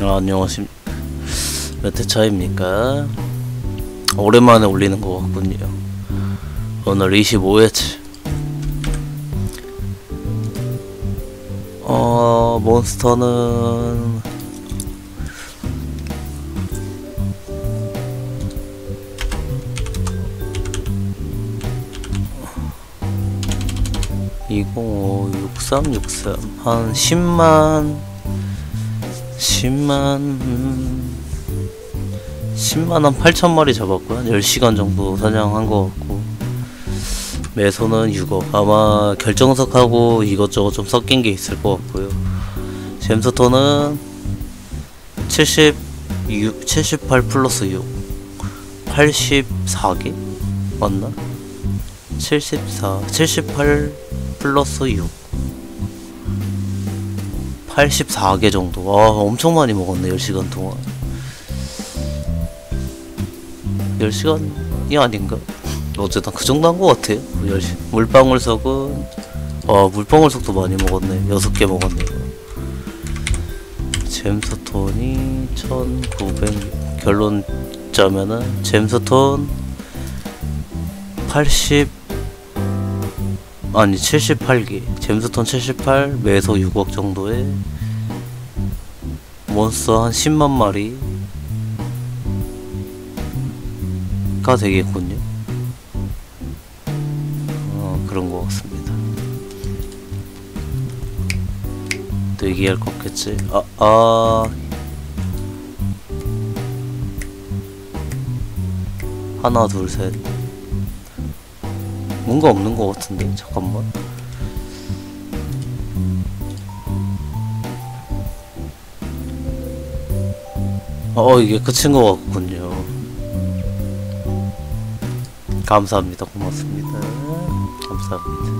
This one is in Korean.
아, 안녕하십니까. 몇회 차입니까? 오랜만에 올리는 것 같군요. 오늘 25회차. 어, 몬스터는. 이공 육삼 육삼 한 10만 10만 음, 10만원 8천마리 잡았고요 10시간 정도 사냥한 것 같고 매소는 6억 아마 결정석하고 이것저것 좀 섞인 게 있을 것 같고요 잼스톤은 76, 78 플러스 6 84개? 맞나? 74 78 플러스 6 84개 정도 와 엄청 많이 먹었네 10시간 동안 10시간이 아닌가? 어쨌든 그 정도 한 것 같아요 10시. 물방울석은 와 물방울석도 많이 먹었네 6개 먹었네. 잼스톤이 1900 결론 짜면은 잼스톤 80 아니 78개 잼스톤 78 매소 6억 정도에 몬스터 한 10만 마리가 되겠군요. 어 그런 것 같습니다. 또 얘기할 거 없겠지? 아, 아. 하나 둘셋 뭔가 없는 것 같은데 잠깐만. 어 이게 끝인 것 같군요. 감사합니다. 고맙습니다. 감사합니다